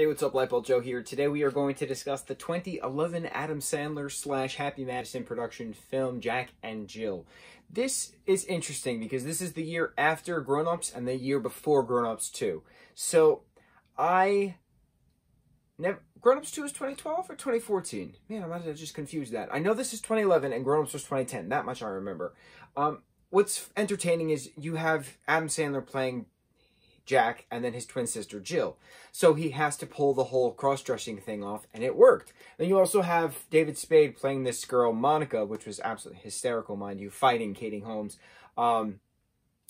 Hey, what's up, Lightbolt Joe here. Today we are going to discuss the 2011 Adam Sandler slash Happy Madison production film Jack and Jill. This is interesting because this is the year after Grown Ups and the year before Grown Ups 2. So, I never. Grown Ups 2 is 2012 or 2014? Man, I might just confused that. I know this is 2011 and Grown Ups was 2010. That much I remember. Um, what's entertaining is you have Adam Sandler playing Jack, and then his twin sister Jill. So he has to pull the whole cross-dressing thing off, and it worked. Then you also have David Spade playing this girl, Monica, which was absolutely hysterical, mind you, fighting Katie Holmes um,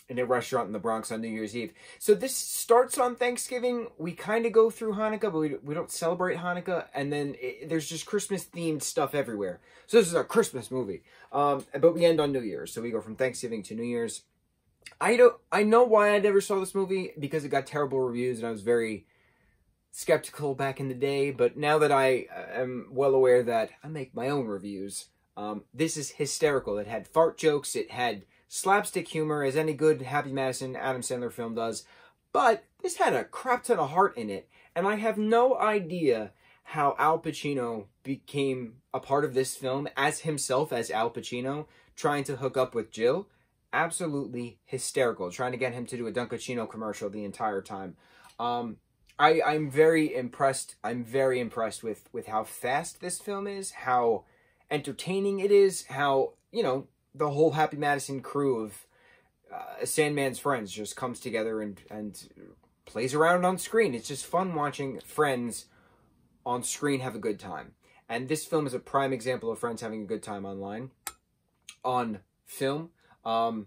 in a restaurant in the Bronx on New Year's Eve. So this starts on Thanksgiving. We kind of go through Hanukkah, but we, we don't celebrate Hanukkah, and then it, there's just Christmas-themed stuff everywhere. So this is a Christmas movie. Um, but we end on New Year's, so we go from Thanksgiving to New Year's. I don't. I know why I never saw this movie because it got terrible reviews, and I was very skeptical back in the day. But now that I uh, am well aware that I make my own reviews, um, this is hysterical. It had fart jokes. It had slapstick humor, as any good Happy Madison Adam Sandler film does. But this had a crap ton of heart in it, and I have no idea how Al Pacino became a part of this film as himself as Al Pacino, trying to hook up with Jill absolutely hysterical, trying to get him to do a Dunkaccino commercial the entire time. Um, I, I'm very impressed. I'm very impressed with, with how fast this film is, how entertaining it is, how, you know, the whole Happy Madison crew of uh, Sandman's friends just comes together and, and plays around on screen. It's just fun watching friends on screen have a good time. And this film is a prime example of friends having a good time online, on film. Um,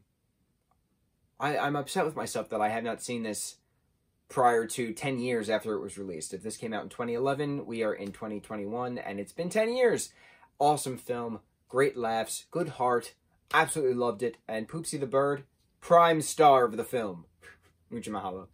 I, I'm upset with myself that I have not seen this prior to 10 years after it was released. If this came out in 2011, we are in 2021, and it's been 10 years. Awesome film, great laughs, good heart, absolutely loved it, and Poopsie the Bird, prime star of the film. Mucho mahalo.